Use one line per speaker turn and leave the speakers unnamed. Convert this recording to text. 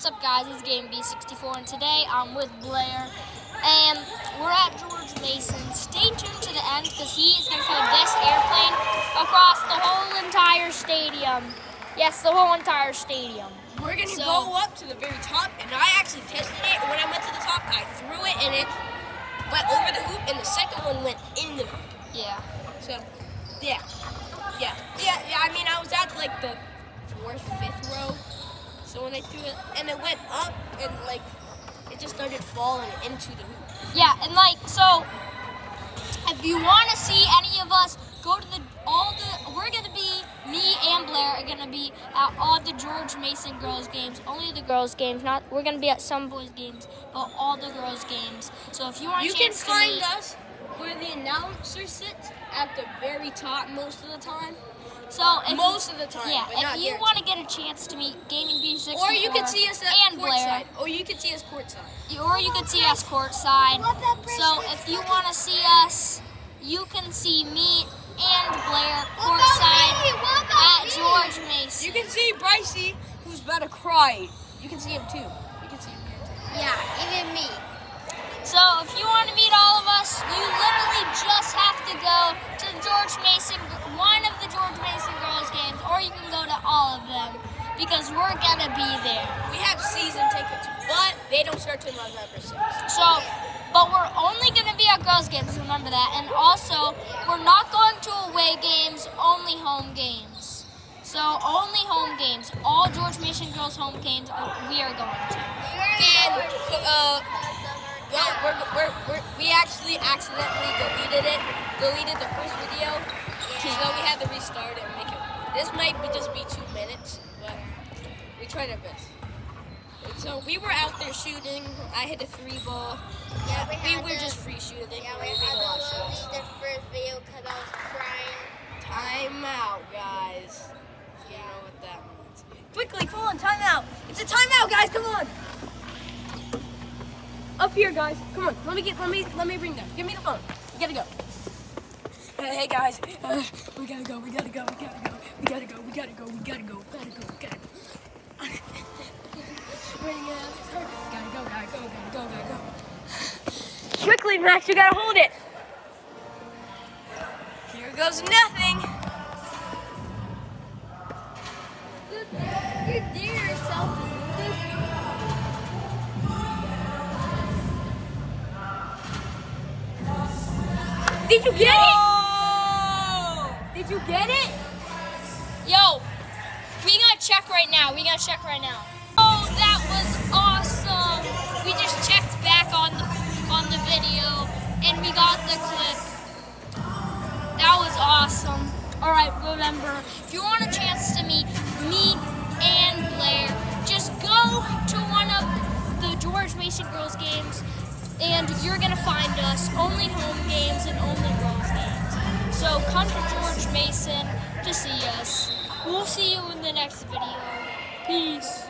What's up, guys? It's Game B64, and today I'm with Blair, and we're at George Mason. Stay tuned to the end because he is going to fly this airplane across the whole entire stadium. Yes, the whole entire stadium.
We're gonna
So-
go up to the very top, and I actually tested it. When I went to the top, I threw it, and it went over the hoop, and the second one went in the hoop.
Yeah.
So, yeah, yeah, yeah, yeah. I mean, I was at like the fourth, fifth. So when I threw it, and it went up, and like it just started falling into the.
Yeah, and like so, if you want to see any of us, go to the all the. We're gonna be me and Blair are gonna be at all the George Mason girls games. Only the girls games. Not we're gonna be at some boys games, but all the girls games. So if you want,
You can
to
find
meet-
us where the announcer sits at the very top most of the time.
So
Most of the time,
yeah. if you want to get a chance to meet Gaming B64,
Or you can see us at
and Blair.
Or you can see us courtside.
or you can see us courtside. So if you want to see us, you can see me and Blair courtside at George Mason.
You can see Brycey, who's about to cry. You can see him too. You can see him here too.
Yeah, even me.
Because we're gonna be there.
We have season tickets, but they don't start till November 6th.
So, but we're only going to be at girls' games, remember that. And also, we're not going to away games, only home games. So, only home games. All George Mason girls' home games are, we are going to.
And uh, well, we're, we're, we're, we actually accidentally deleted it, deleted the first video, so we had to restart it and make it. This might be just be two minutes, tried our best. So we were out there shooting. I hit a three ball.
Yeah, we
We were
to-
just free shooting.
Yeah,
we
we had
a shots.
the first video because I was crying.
Time out, guys. You know what that means. Quickly, come on, time out. It's a timeout, guys. Come on. Up here, guys. Come on. Let me get. Let me. Let me bring them. Give me the phone. We gotta go. Hey, hey, guys. Uh, we gotta go. We gotta go. We gotta go. We gotta go. We gotta go. We gotta go. We gotta go. We gotta go. Running out. Gotta go. Gotta go. Gotta go. Gotta go. Quickly, Max. You gotta hold it. Here goes nothing.
You dare yourself to do this?
Did you get it? Did you get it?
Yo, we gonna check right now. We gonna check right now. Remember, if you want a chance to meet me and Blair, just go to one of the George Mason girls games and you're gonna find us only home games and only girls games. So come to George Mason to see us. We'll see you in the next video. Peace.